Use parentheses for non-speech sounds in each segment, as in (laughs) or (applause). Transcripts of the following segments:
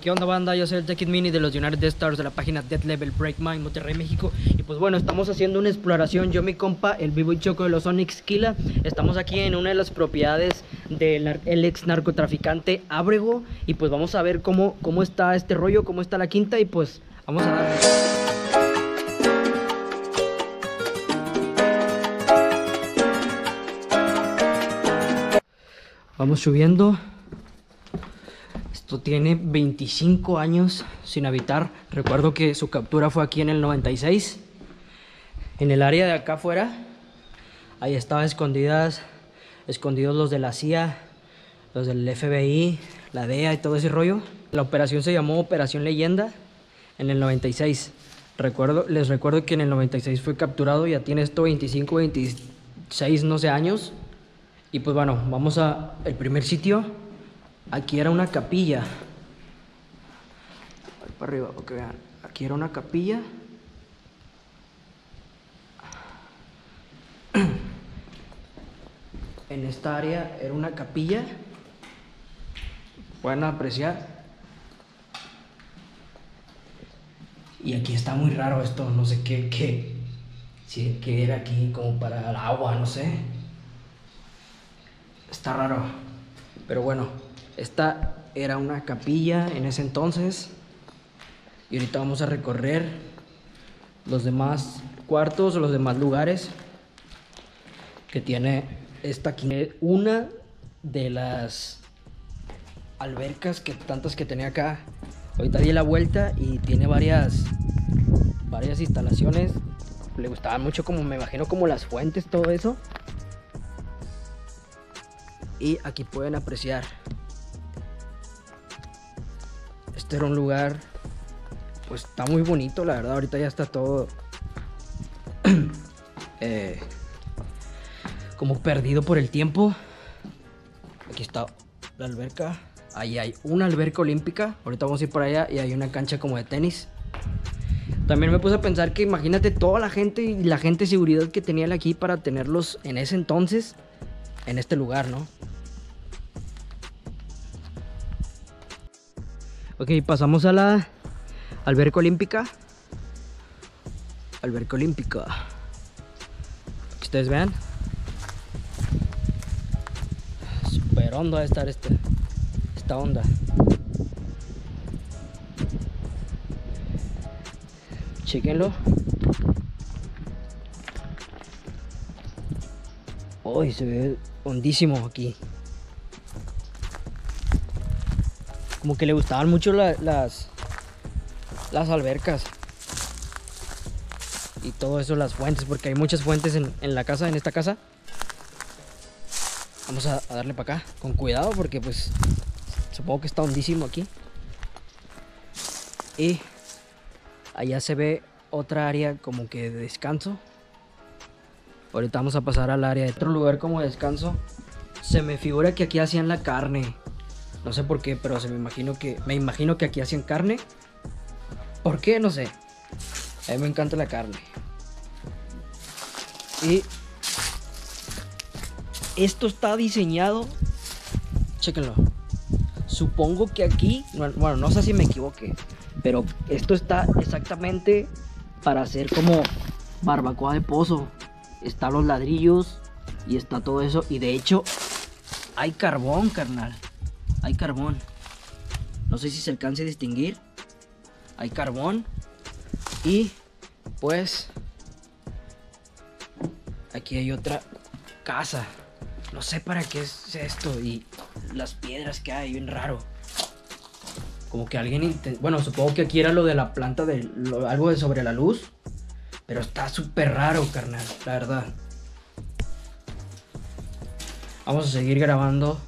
¿Qué onda banda? Yo soy el Tech Mini de los United Stars de la página Dead Level Break Mind Monterrey, México. Y pues bueno, estamos haciendo una exploración Yo, mi compa, el vivo y choco de los Onyx Kila Estamos aquí en una de las propiedades del el ex narcotraficante Ábrego. Y pues vamos a ver cómo, cómo está este rollo, cómo está la quinta. Y pues vamos a darle. Vamos subiendo esto tiene 25 años sin habitar. Recuerdo que su captura fue aquí en el 96. En el área de acá afuera, ahí estaban escondidas, escondidos los de la CIA, los del FBI, la DEA y todo ese rollo. La operación se llamó Operación Leyenda en el 96. Recuerdo, les recuerdo que en el 96 fue capturado, ya tiene esto 25, 26, no sé, años. Y pues bueno, vamos a el primer sitio. Aquí era una capilla. Voy para arriba para que vean. Aquí era una capilla. (clears throat) En esta área era una capilla. Pueden apreciar. Y aquí está muy raro esto. No sé qué, qué, sí, qué era aquí como para el agua, no sé. Está raro. Pero bueno, esta era una capilla en ese entonces. Y ahorita vamos a recorrer los demás cuartos los demás lugares que tiene esta. Una de las albercas que tantas que tenía acá. Ahorita di la vuelta y tiene varias varias instalaciones. Le gustaban mucho como me imagino como las fuentes, todo eso. Y aquí pueden apreciar este era un lugar, pues está muy bonito, la verdad. Ahorita ya está todo (clears throat) eh, como perdido por el tiempo. Aquí está la alberca. Ahí hay una alberca olímpica. Ahorita vamos a ir por allá y hay una cancha como de tenis. También me puse a pensar que imagínate toda la gente y la gente de seguridad que tenía aquí para tenerlos en ese entonces en este lugar, ¿no? Ok, pasamos a la alberca olímpica. Alberca olímpica. Que ustedes vean. Super hondo va a estar este, esta onda. Chequenlo. Uy, se ve hondísimo aquí. Como que le gustaban mucho la, las las albercas y todo eso las fuentes porque hay muchas fuentes en, la casa en esta casa. Vamos a, a darle para acá con cuidado porque pues supongo que está hondísimo aquí. Y allá se ve otra área como que de descanso. Ahorita vamos a pasar al área de otro lugar como de descanso. Se me figura que aquí hacían la carne no sé por qué, pero se me imagino que me imagino que aquí hacían carne. ¿Por qué? No sé. A mí me encanta la carne. Y esto está diseñado. Chéquenlo. Supongo que aquí, bueno, no sé si me equivoqué, pero esto está exactamente para hacer como barbacoa de pozo. Están los ladrillos y está todo eso. Y de hecho, hay carbón, carnal hay carbón. No sé si se alcance a distinguir. Hay carbón. Y pues aquí hay otra casa. No sé para qué es esto. Y las piedras que hay, bien raro. Como que alguien Bueno, supongo que aquí era lo de la planta de algo de sobre la luz. Pero está súper raro, carnal, la verdad. Vamos a seguir grabando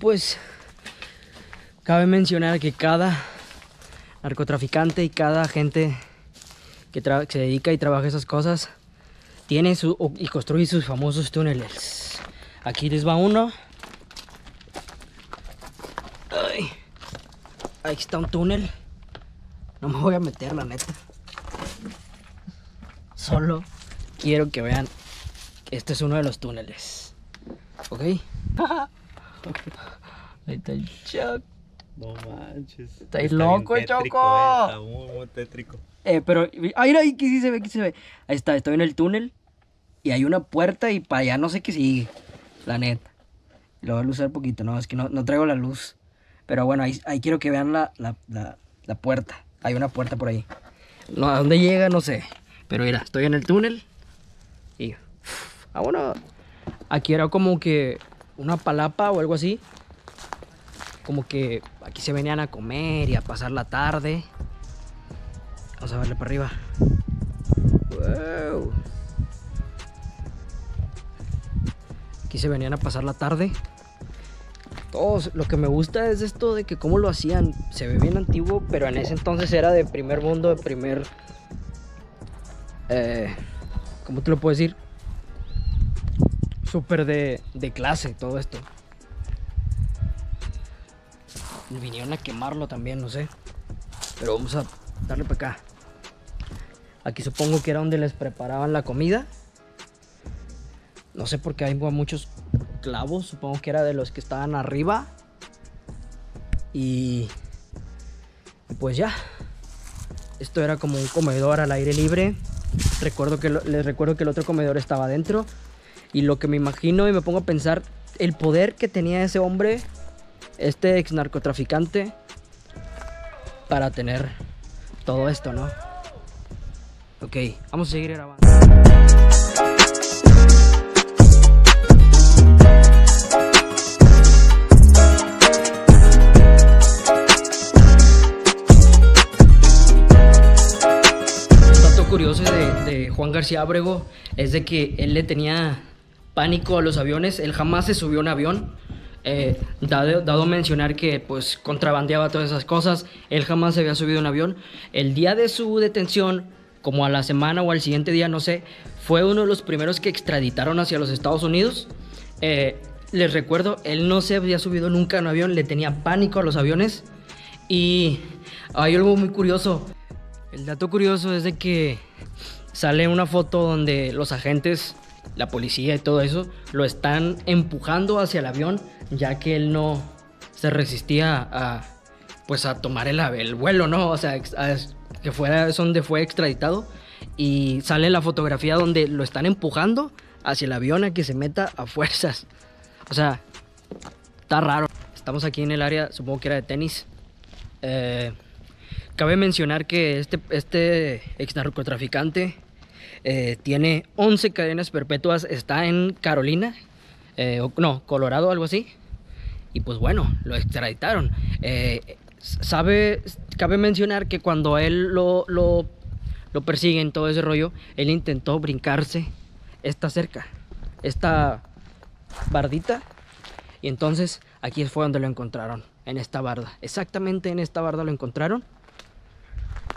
pues cabe mencionar que cada narcotraficante y cada gente que, se dedica y trabaja esas cosas tiene su y construye sus famosos túneles. Aquí les va uno. Ay, aquí está un túnel. No me voy a meter, la neta. Solo quiero que vean este es uno de los túneles. ¿Ok? (laughs) Ahí está el Chuck. No manches. Está loco, Choco. eh, Está muy, muy tétrico. Eh, pero, ay, ahí aquí sí se ve, se ve. Ahí está, estoy en el túnel y hay una puerta y para allá no sé qué sigue, la neta. Lo voy a lucer poquito, no, es que no, no traigo la luz. Pero bueno, ahí, ahí quiero que vean la, la, la, la puerta. Hay una puerta por ahí. No, a dónde llega, no sé. Pero mira, estoy en el túnel y... Ah, bueno, aquí era como que una palapa o algo así. Como que aquí se venían a comer y a pasar la tarde. Vamos a verle para arriba. Wow. Aquí se venían a pasar la tarde. Todos, lo que me gusta es esto de que cómo lo hacían. Se ve bien antiguo, pero en ese entonces era de primer mundo, de primer... Eh, ¿Cómo te lo puedo decir? Súper de, de clase todo esto. Vinieron a quemarlo también, no sé. Pero vamos a darle para acá. Aquí supongo que era donde les preparaban la comida. No sé por qué hay muchos clavos. Supongo que era de los que estaban arriba. Y, pues ya. Esto era como un comedor al aire libre. Recuerdo que les recuerdo que el otro comedor estaba adentro. Y lo que me imagino y me pongo a pensar el poder que tenía ese hombre, este ex narcotraficante, para tener todo esto, ¿no? Ok, vamos a seguir grabando. Curioso de, de Juan García Abrego es de que él le tenía pánico a los aviones, él jamás se subió a un avión. Eh, dado, mencionar que pues contrabandeaba todas esas cosas, él jamás se había subido a un avión. El día de su detención, como a la semana o al siguiente día, no sé, fue uno de los primeros que extraditaron hacia los Estados Unidos. Eh, les recuerdo, él no se había subido nunca a un avión, le tenía pánico a los aviones. Y hay algo muy curioso. El dato curioso es de que sale una foto donde los agentes, la policía y todo eso, lo están empujando hacia el avión, ya que él no se resistía a, pues, a tomar el, el vuelo, ¿no? O sea, que fuera es donde fue extraditado. Y sale la fotografía donde lo están empujando hacia el avión a que se meta a fuerzas. O sea, está raro. Estamos aquí en el área, supongo que era de tenis. Eh, Cabe mencionar que este, este ex narcotraficante eh, tiene 11 cadenas perpetuas, está en Carolina, eh, no, Colorado, algo así. Y pues bueno, lo extraditaron. Eh, sabe, cabe mencionar que cuando él lo, lo, lo persiguen, todo ese rollo, él intentó brincarse esta cerca, esta bardita. Y entonces aquí fue donde lo encontraron, en esta barda. Exactamente en esta barda lo encontraron.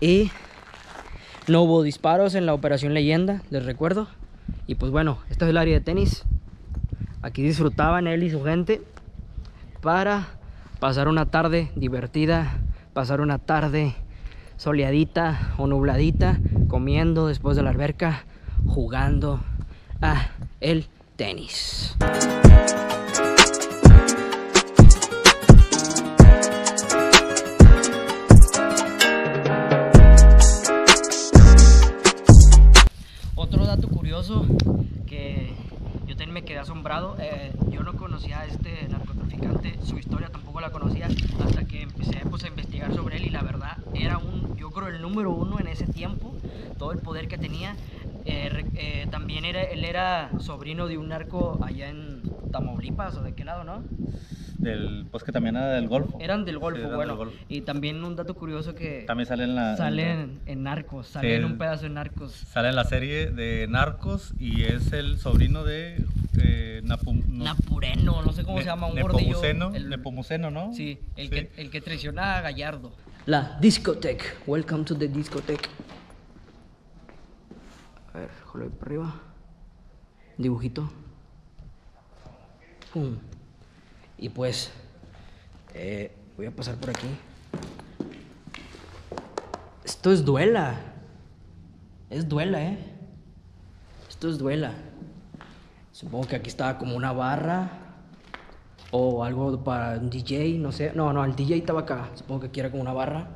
Y no hubo disparos en la operación leyenda, les recuerdo. Y pues bueno, esta es el área de tenis. Aquí disfrutaban él y su gente para pasar una tarde divertida, pasar una tarde soleadita o nubladita, comiendo después de la alberca, jugando a el tenis. El número uno en ese tiempo, todo el poder que tenía. Eh, eh, también era, él era sobrino de un narco allá en Tamaulipas o de qué lado, ¿no? Del, pues que también era del Golfo. Eran del Golfo, Sí, eran bueno. del Golfo. Y también un dato curioso que También sale en la. sale en- Narcos, sale en un pedazo de Narcos. Sale en la serie de Narcos y es el sobrino de eh, Napum- no- Napureno, no sé cómo Ne- se llama, un gordillo. Nepomuceno, el- Nepomuceno, ¿no? Sí, el, Sí. Que, el que traiciona a Gallardo. La discoteca. Welcome to the discoteca. A ver, jalo para arriba. Dibujito. Y pues, eh, voy a pasar por aquí. Esto es duela. Es duela, ¿eh? Esto es duela. Supongo que aquí estaba como una barra o algo para un DJ, no sé. No, no, el DJ estaba acá. Supongo que aquí era como una barra.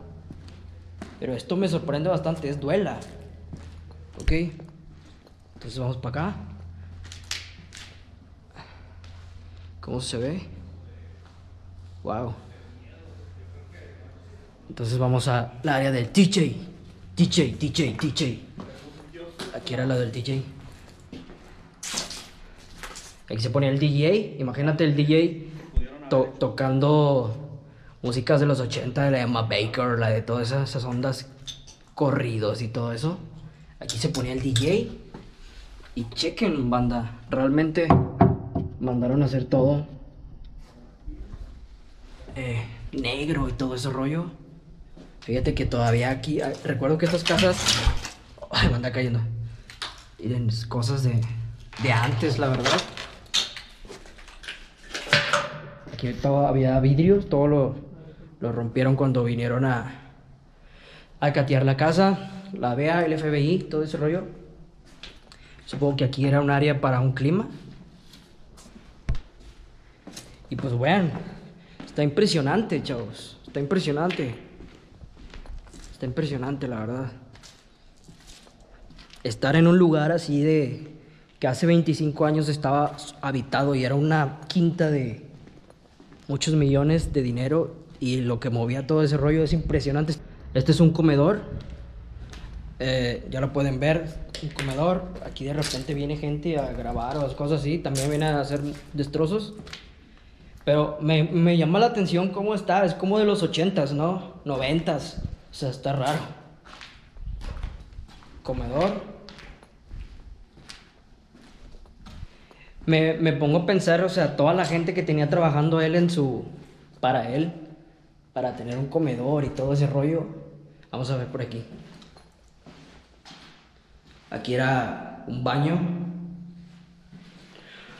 Pero esto me sorprende bastante, es duela. Ok. Entonces vamos para acá. ¿Cómo se ve? Wow. Entonces vamos al área del DJ. DJ, DJ, DJ. Aquí era la del DJ. Aquí se ponía el DJ. Imagínate el DJ to- tocando músicas de los 80, de la Emma Baker, la de todas esas, ondas corridos y todo eso. Aquí se ponía el DJ. Y chequen, banda. Realmente mandaron a hacer todo eh, negro y todo ese rollo. Fíjate que todavía aquí, ah, recuerdo que estas casas, ay, me anda cayendo. Miren, cosas de, de antes, la verdad. Aquí todavía vidrios, todo lo, rompieron cuando vinieron a, a catear la casa, la DEA, el FBI, todo ese rollo. Supongo que aquí era un área para un clima. Y pues bueno, está impresionante, chavos. Está impresionante. Está impresionante, la verdad. Estar en un lugar así de que hace 25 años estaba habitado y era una quinta de muchos millones de dinero y lo que movía todo ese rollo es impresionante. Este es un comedor. Eh, ya lo pueden ver, un comedor. Aquí de repente viene gente a grabar o cosas así. También viene a hacer destrozos. Pero me, me llama la atención cómo está. Es como de los ochentas, ¿no? Noventas. O sea, está raro. Comedor. Me, me pongo a pensar, o sea, toda la gente que tenía trabajando él en su... Para él. Para tener un comedor y todo ese rollo. Vamos a ver por aquí. Aquí era un baño.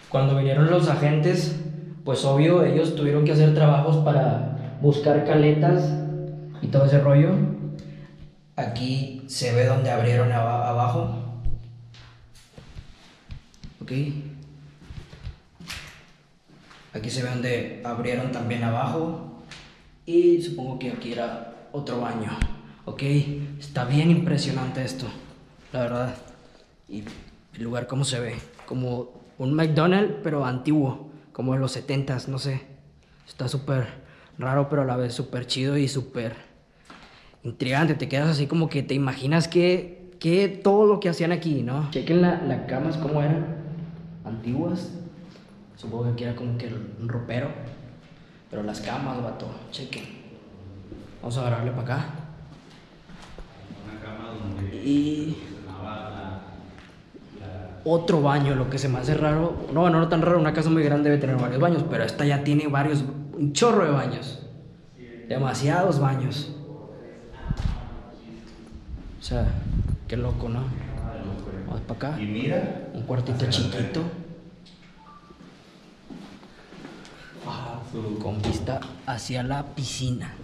Cuando vinieron los agentes, pues obvio, ellos tuvieron que hacer trabajos para buscar caletas y todo ese rollo. Aquí se ve donde abrieron aba- abajo. Ok. Aquí se ve donde abrieron también abajo. Y supongo que aquí era otro baño. Ok. Está bien impresionante esto. La verdad. Y el lugar cómo se ve. Como un McDonald's, pero antiguo. Como en los 70s, no sé. Está súper raro, pero a la vez súper chido y súper intrigante. Te quedas así como que te imaginas que, que todo lo que hacían aquí, ¿no? Chequen la, las camas cómo eran. Antiguas. Supongo que aquí era como que un ropero. Pero las camas, vato. Chequen. Vamos a agarrarle para acá. Y otro baño, lo que se me hace raro. No, no, no tan raro, una casa muy grande debe tener varios baños, pero esta ya tiene varios, un chorro de baños. Demasiados baños. O sea, qué loco, ¿no? Vamos para acá. Y mira. Un cuartito chiquito. Con vista hacia la piscina.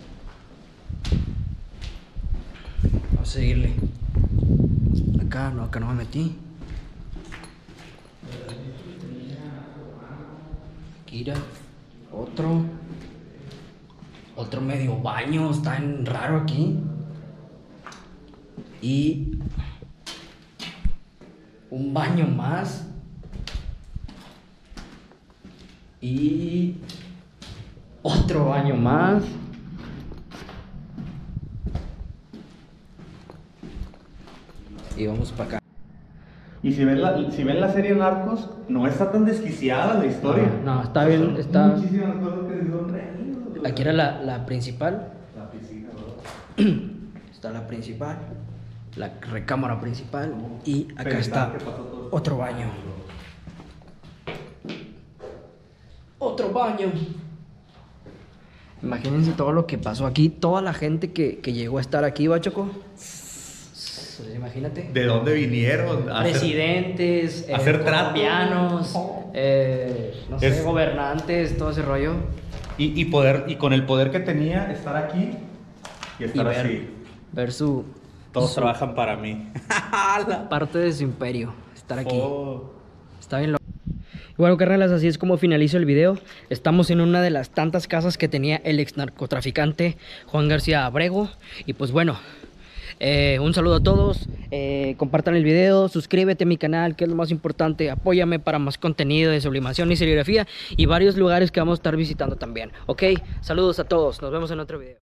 Vamos a seguirle. Acá, no, acá no me metí. Kira, otro. Otro medio baño, está en raro aquí. Y un baño más. Y otro baño más. Y vamos para acá. Y si ven, la, si ven la serie Narcos, no está tan desquiciada la historia. No, no, está bien, está- Muchísimas cosas que se son reídos. Aquí era la, la principal. La piscina, ¿verdad? (clears throat) Está la principal. La recámara principal. Y acá está otro baño. Otro baño. Imagínense todo lo que pasó aquí. Toda la gente que, que llegó a estar aquí, Bachoco. Pues imagínate. ¿De dónde vinieron? A hacer- Presidentes, eh, hacer colombianos, eh, no sé, Es- gobernantes, todo ese rollo. Y, y poder, y con el poder que tenía, estar aquí y Y estar ver, así. ver su, Todos su trabajan para mí. (laughs) parte de su imperio. estar aquí. Oh. Está bien loco. Bueno, carnalas, así es como finalizo el video. Estamos en una de las tantas casas que tenía el ex narcotraficante Juan García Abrego. Y pues bueno, eh, un saludo a todos. eh, compartan el video, suscríbete a mi canal, que es lo más importante. Apóyame para más contenido de sublimación y serigrafía y varios lugares que vamos a estar visitando también. Ok, saludos a todos. Nos vemos en otro video.